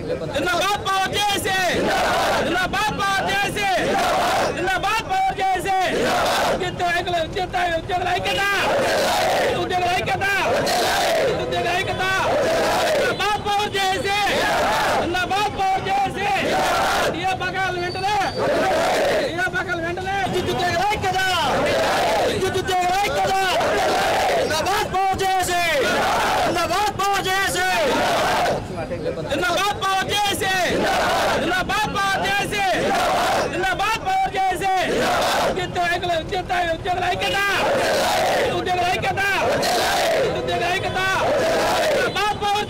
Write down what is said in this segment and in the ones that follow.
जिंदाबाद पावर जैसे जिंदाबाद पावर जैसे जिंदाबाद पावर जैसे उद्योग ఐక్యత ఉద్యోగుల ఐక్యత ఉద్యోగుల ఐక్యత ఉద్యోగుల ఐక్యత జిందాబాద్ పవర్ జైసే జిందాబాద్ పవర్ జైసే ఏ పకాలు వెంటనే ఏ పకాలు వెంటనే విద్యుత్ ఉద్యోగుల ఐక్యత విద్యుత్ ఉద్యోగుల ఐక్యత జిందాబాద్ పవర్ జైసే జిందాబాద్ పవర్ జైసే जिंदाबाद पावर जैसे ఐక్యత! ఉద్యోగుల ఐక్యత! ఉద్యోగుల ఐక్యత! ఉద్యోగుల ఐక్యత పవర్ పవర్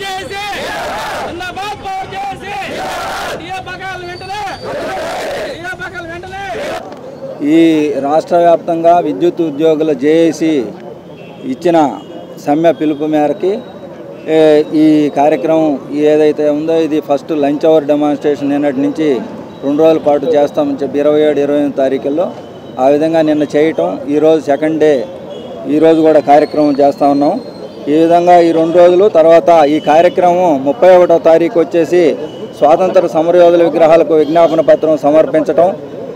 ఏ పకాలు వెంటనే ఏ పకాలు వెంటనే. ఈ రాష్ట్ర వ్యాప్తంగా విద్యుత్ ఉద్యోగుల జేఏసీ ఇచ్చిన సమ్మె పిలుపు మేరకి ఈ కార్యక్రమం ఏదైతే ఉందో ఇది ఫస్ట్ లంచ్ అవర్ డెమాన్స్ట్రేషన్ నిన్నటి నుంచి రెండు రోజుల పాటు చేస్తామని చెప్పి ఇరవై ఏడు ఇరవై ఎనిమిది తారీఖుల్లో ఆ విధంగా నిన్న చేయటం ఈరోజు సెకండ్ డే ఈరోజు కూడా కార్యక్రమం చేస్తూ ఉన్నాం. ఈ విధంగా ఈ రెండు రోజులు తర్వాత ఈ కార్యక్రమం ముప్పై ఒకటో తారీఖు వచ్చేసి స్వాతంత్ర సమరయోధుల విగ్రహాలకు విజ్ఞాపన పత్రం సమర్పించటం.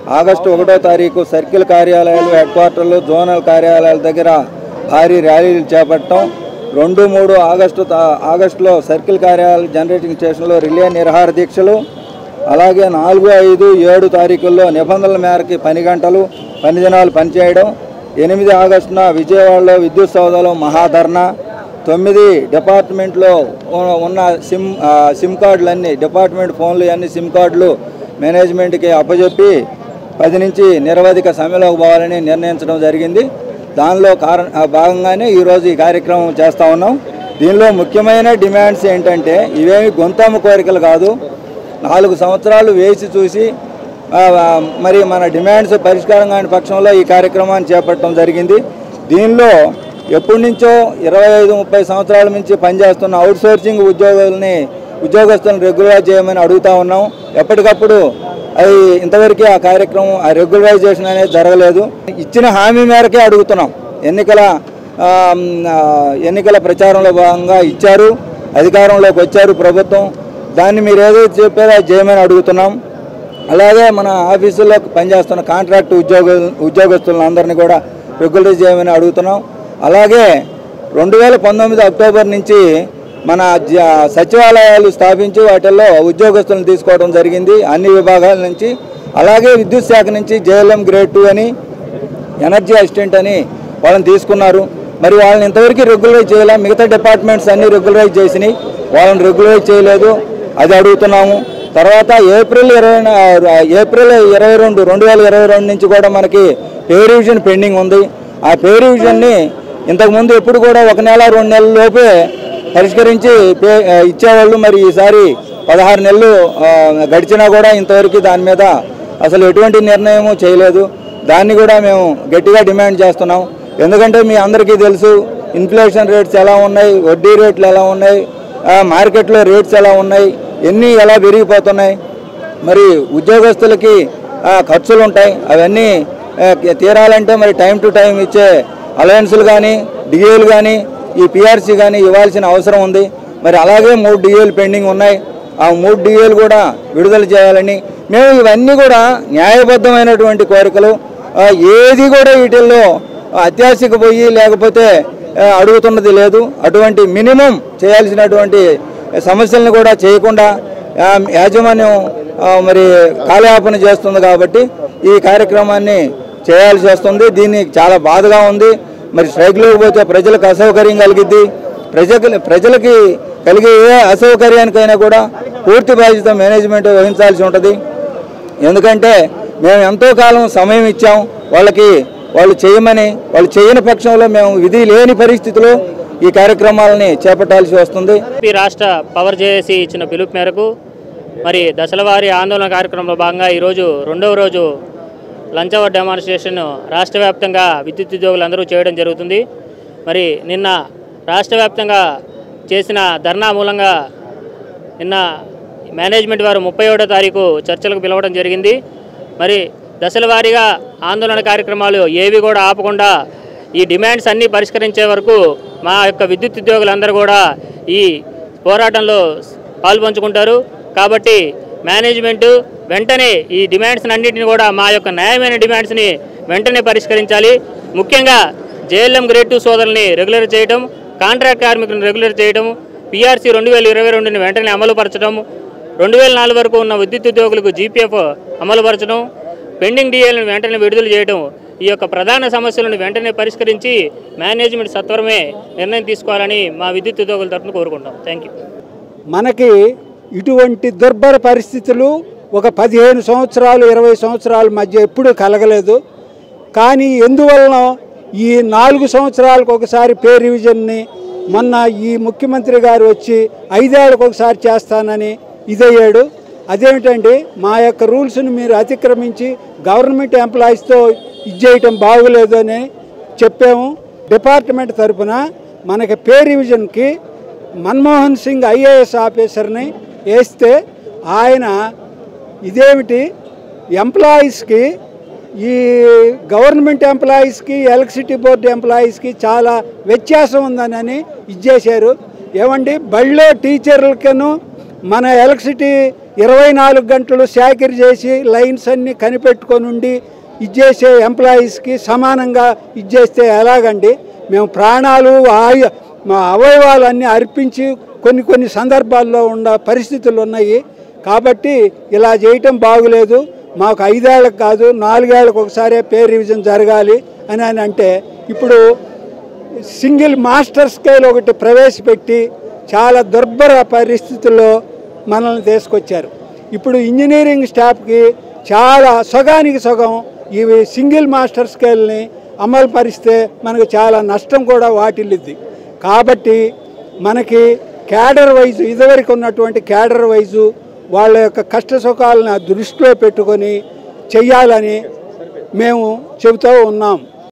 ఆగస్టు ఒకటో తారీఖు సర్కిల్ కార్యాలయాలు హెడ్ క్వార్టర్లు జోనల్ కార్యాలయాల దగ్గర భారీ ర్యాలీలు చేపట్టడం రెండు మూడు ఆగస్టు తా- ఆగస్టులో సర్కిల్ కార్యాలయాలు జనరేటింగ్ స్టేషన్లో రిలే నిర్హార దీక్షలు. అలాగే నాలుగు ఐదు ఏడు తారీఖుల్లో నిబంధనల మేరకు పని గంటలు పని దినాలు పనిచేయడం. ఎనిమిది ఆగస్టున విజయవాడలో విద్యుత్ సౌదాలో మహాధర్నా. తొమ్మిది డిపార్ట్మెంట్లో ఉన్న- సిమ్ సిమ్ కార్డులన్నీ డిపార్ట్మెంట్ ఫోన్లు అన్ని సిమ్ కార్డులు మేనేజ్మెంట్కి అప్పజెప్పి పది నుంచి నిరవధిక సమయంలోకి పోవాలని నిర్ణయించడం జరిగింది. దానిలో కారణ భాగంగానే ఈరోజు ఈ కార్యక్రమం చేస్తూ ఉన్నాం. దీనిలో ముఖ్యమైన డిమాండ్స్ ఏంటంటే ఇవేమి గొంతమ్మ కోరికలు కాదు. నాలుగు సంవత్సరాలు వేసి చూసి మరి మన డిమాండ్స్ పరిష్కారం కాని పక్షంలో ఈ కార్యక్రమాన్ని చేపట్టడం జరిగింది. దీనిలో ఎప్పటి నుంచో ఇరవై ఐదు ముప్పై సంవత్సరాల నుంచి పనిచేస్తున్న అవుట్ సోర్సింగ్ ఉద్యోగుల్ని ఉద్యోగస్తులను రెగ్యులరైజ్ చేయమని అడుగుతా ఉన్నాం. ఎప్పటికప్పుడు అది ఇంతవరకు ఆ కార్యక్రమం ఆ రెగ్యులరైజేషన్ అనేది జరగలేదు. ఇచ్చిన హామీ మేరకే అడుగుతున్నాం. ఎన్నికల ఎన్నికల ప్రచారంలో భాగంగా ఇచ్చారు అధికారంలోకి వచ్చారు ప్రభుత్వం. దాన్ని మీరు ఏదైతే చెప్పారో అది చేయమని అడుగుతున్నాం. అలాగే మన ఆఫీసుల్లో పనిచేస్తున్న కాంట్రాక్ట్ ఉద్యోగ ఉద్యోగస్తులను అందరినీ కూడా రెగ్యులరైజ్ చేయమని అడుగుతున్నాం. అలాగే రెండు వేల పంతొమ్మిది అక్టోబర్ నుంచి మన జ- సచివాలయాలు స్థాపించి వాటిల్లో ఉద్యోగస్తులను తీసుకోవడం జరిగింది. అన్ని విభాగాల నుంచి. అలాగే విద్యుత్ శాఖ నుంచి జేఎల్ఎం గ్రేడ్ టూ అని ఎనర్జీ అసిస్టెంట్ అని వాళ్ళని తీసుకున్నారు. మరి వాళ్ళని ఇంతవరకు రెగ్యులరైజ్ చేయలే. మిగతా డిపార్ట్మెంట్స్ అన్నీ రెగ్యులరైజ్ చేసినాయి. వాళ్ళని రెగ్యులరైజ్ చేయలేదు. అది అడుగుతున్నాము. తర్వాత ఏప్రిల్ ఇరవై ఏప్రిల్ ఇరవై రెండు రెండు వేల ఇరవై రెండు నుంచి కూడా మనకి పే రివిజన్ పెండింగ్ ఉంది. ఆ పే రివిజన్ని ఇంతకుముందు ఎప్పుడు కూడా ఒక నెల రెండు నెలల లోపే పరిష్కరించి పే ఇచ్చేవాళ్ళు. మరి ఈసారి పదహారు నెలలు గడిచినా కూడా ఇంతవరకు దాని మీద అసలు ఎటువంటి నిర్ణయము చేయలేదు. దాన్ని కూడా మేము గట్టిగా డిమాండ్ చేస్తున్నాం. ఎందుకంటే మీ అందరికీ తెలుసు ఇన్ఫ్లేషన్ రేట్స్ ఎలా ఉన్నాయి వడ్డీ రేట్లు ఎలా ఉన్నాయి మార్కెట్లో రేట్స్ ఎలా ఉన్నాయి ఎన్ని ఎలా పెరిగిపోతున్నాయి మరి ఉద్యోగస్తులకి ఖర్చులు ఉంటాయి అవన్నీ తీరాలంటే మరి టైం టు టైం ఇచ్చే అలయన్సులు కానీ డిఏలు కానీ ఈ పిఆర్సీ కానీ ఇవ్వాల్సిన అవసరం ఉంది. మరి అలాగే మూడు డిఏలు పెండింగ్ ఉన్నాయి. ఆ మూడు డిఏలు కూడా విడుదల చేయాలని. మేము ఇవన్నీ కూడా న్యాయబద్ధమైనటువంటి కోరికలు. ఏది కూడా వీటిల్లో అత్యాశకు పోయి లేకపోతే అడుగుతున్నది లేదు. అటువంటి మినిమం చేయాల్సినటువంటి సమస్యలను కూడా చేయకుండా యాజమాన్యం మరి కాలయాపన చేస్తుంది కాబట్టి ఈ కార్యక్రమాన్ని చేయాల్సి వస్తుంది. దీన్ని చాలా బాధగా ఉంది. మరి స్ట్రైక్లోకి పోతే ప్రజలకు అసౌకర్యం కలిగిద్ది. ప్రజలకు ప్రజలకి కలిగే ఏ అసౌకర్యానికైనా కూడా పూర్తి బాధ్యత మేనేజ్మెంట్ వహించాల్సి ఉంటుంది. ఎందుకంటే మేము ఎంతో కాలం సమయం ఇచ్చాం. వాళ్ళకి వాళ్ళు చేయమని వాళ్ళు చేయని పక్షంలో మేము విధి లేని పరిస్థితిలో ఈ కార్యక్రమాలని చేపట్టాల్సి వస్తుంది. రాష్ట్ర పవర్ జేఏసీ ఇచ్చిన పిలుపు మేరకు మరి దశలవారీ ఆందోళన కార్యక్రమంలో భాగంగా ఈరోజు రెండవ రోజు లంచవర్ డెమాన్స్ట్రేషన్ రాష్ట్ర వ్యాప్తంగా విద్యుత్ ఉద్యోగులందరూ చేయడం జరుగుతుంది. మరి నిన్న రాష్ట్ర వ్యాప్తంగా చేసిన ధర్నా మూలంగా నిన్న మేనేజ్మెంట్ వారు ముప్పై ఏడో తారీఖు చర్చలకు పిలవడం జరిగింది. మరి దశల వారీగా ఆందోళన కార్యక్రమాలు ఏవి కూడా ఆపకుండా ఈ డిమాండ్స్ అన్నీ పరిష్కరించే వరకు మా యొక్క విద్యుత్ ఉద్యోగులందరూ కూడా ఈ పోరాటంలో పాల్పంచుకుంటారు. కాబట్టి మేనేజ్మెంటు వెంటనే ఈ డిమాండ్స్ అన్నింటిని కూడా మా యొక్క న్యాయమైన డిమాండ్స్ని వెంటనే పరిష్కరించాలి. ముఖ్యంగా జేఎల్ఎం గ్రేడ్ టూ సోదరుల్ని రెగ్యులర్ చేయడం కాంట్రాక్ట్ కార్మికులను రెగ్యులర్ చేయడం పీఆర్సీ రెండు వేల ఇరవై రెండుని వెంటనే అమలుపరచడం రెండు వేల నాలుగు వరకు ఉన్న విద్యుత్ ఉద్యోగులకు జీపీఎఫ్ అమలుపరచడం పెండింగ్ డిఏలను వెంటనే విడుదల చేయడం ఈ యొక్క ప్రధాన సమస్యలను వెంటనే పరిష్కరించి మేనేజ్మెంట్ సత్వరమే నిర్ణయం తీసుకోవాలని మా విద్యుత్ ఉద్యోగుల తరఫున కోరుకుంటాం థ్యాంక్ యూ మనకి ఇటువంటి దుర్భర పరిస్థితులు ఒక పదిహేను సంవత్సరాలు ఇరవై సంవత్సరాల మధ్య ఎప్పుడూ కలగలేదు. కానీ ఎందువలన ఈ నాలుగు సంవత్సరాలకు ఒకసారి పే రివిజన్ని మొన్న ఈ ముఖ్యమంత్రి గారు వచ్చి ఐదేళ్ళకు ఒకసారి చేస్తానని ఇదయ్యాడు. అదేమిటండి మా యొక్క రూల్స్ని మీరు అతిక్రమించి గవర్నమెంట్ ఎంప్లాయీస్తో ఇది చేయటం బాగోలేదు అని చెప్పాము. డిపార్ట్మెంట్ తరపున మనకి పే రివిజన్కి మన్మోహన్ సింగ్ ఐఏఎస్ ఆఫీసర్ని వేస్తే ఆయన ఇదేమిటి? ఎంప్లాయీస్కి ఈ గవర్నమెంట్ ఎంప్లాయీస్కి ఎలక్ట్రిసిటీ బోర్డు ఎంప్లాయీస్కి చాలా వ్యత్యాసం ఉందని ఇచ్చేశారు. ఏమండి? బళ్ళో టీచర్లకను మన ఎలక్ట్రిసిటీ ఇరవై నాలుగు గంటలు సేకరి చేసి లైన్స్ అన్నీ కనిపెట్టుకొని ఉండి ఇచ్చేసే ఎంప్లాయీస్కి సమానంగా ఇచ్చేస్తే ఎలాగండి? మేము ప్రాణాలు ఆయు మా అవయవాలన్నీ అర్పించి కొన్ని కొన్ని సందర్భాల్లో ఉన్న పరిస్థితులు ఉన్నాయి కాబట్టి ఇలా చేయటం బాగులేదు. మాకు ఐదేళ్ళకు కాదు నాలుగేళ్ళకు ఒకసారి పే రివిజన్ జరగాలి అని అని అంటే ఇప్పుడు సింగిల్ మాస్టర్ స్కేల్ ఒకటి ప్రవేశపెట్టి చాలా దుర్భర పరిస్థితుల్లో మనల్ని తీసుకొచ్చారు. ఇప్పుడు ఇంజనీరింగ్ స్టాఫ్కి చాలా సగానికి సగం ఇవి సింగిల్ మాస్టర్ స్కేల్ని అమలు పరిస్తే మనకు చాలా నష్టం కూడా వాటిల్లిద్ది. కాబట్టి మనకి క్యాడర్ వైజు ఇదివరకు ఉన్నటువంటి క్యాడర్ వైజు వాళ్ళ యొక్క కష్ట సుఖాలను దృష్టిలో పెట్టుకొని చెయ్యాలని మేము చెబుతూ ఉన్నాం.